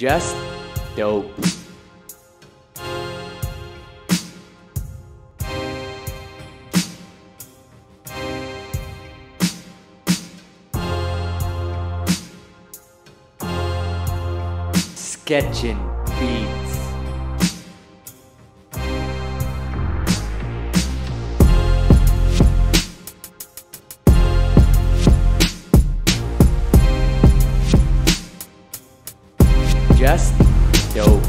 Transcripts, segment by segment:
Just dope. Sketching beats. Yo.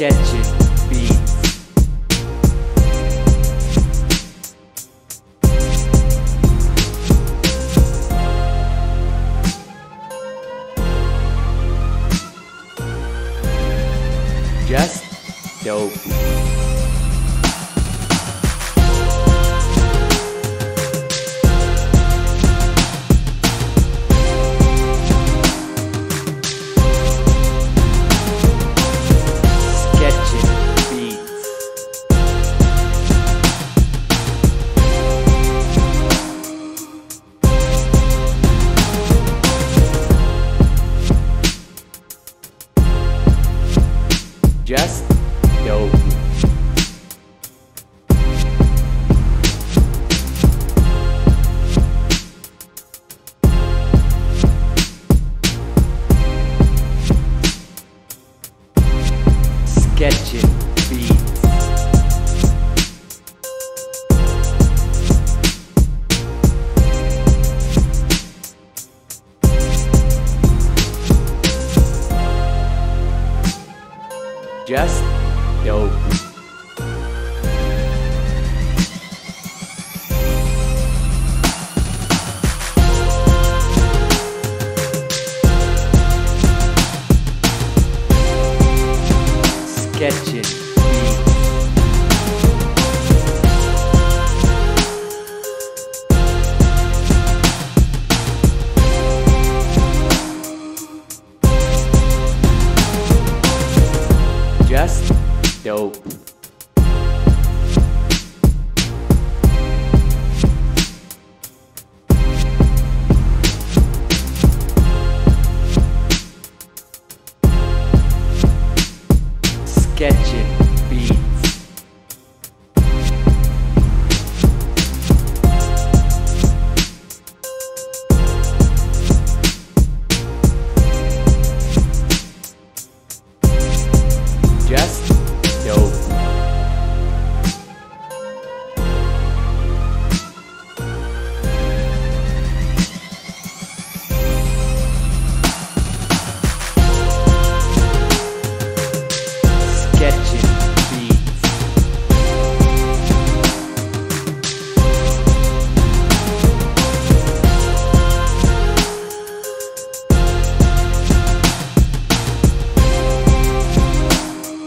sketchy. Thank you. Just dope. Sketching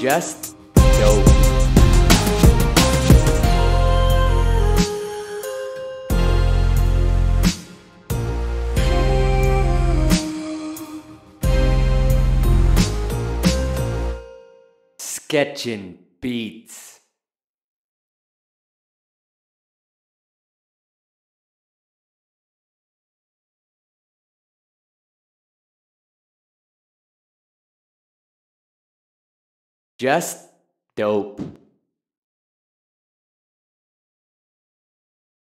Just dope. Sketching beats. Just dope.